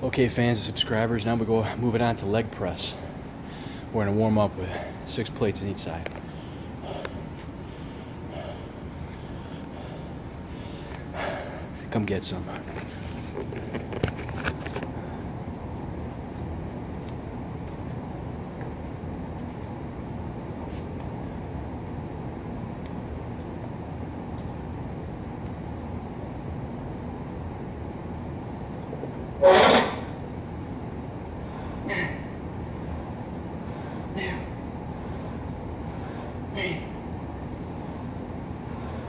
Okay, fans and subscribers, now we go moving on to leg press. We're gonna warm up with six plates on each side. Come get some.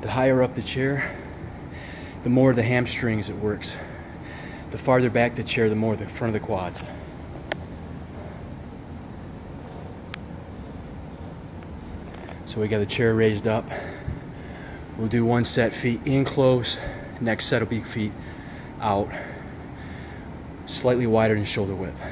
The higher up the chair, the more the hamstrings it works. The farther back the chair, the more the front of the quads. So we got the chair raised up. We'll do one set feet in close. Next set will be feet out. Slightly wider than shoulder width.